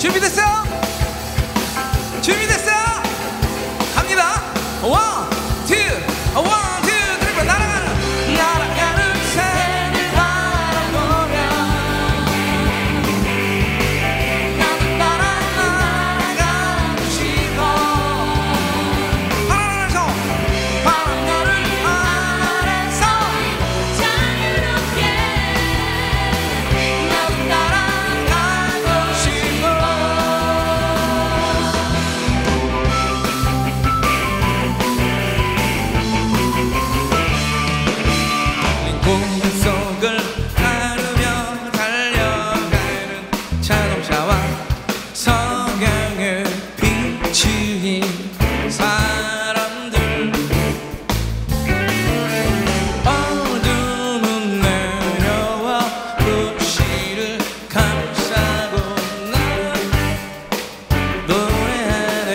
준비됐어요? 준비됐어요? 갑니다. 와! 한강을 비추인 사람들. 어둠은 내려와 도시를 감싸고 난 노래하네.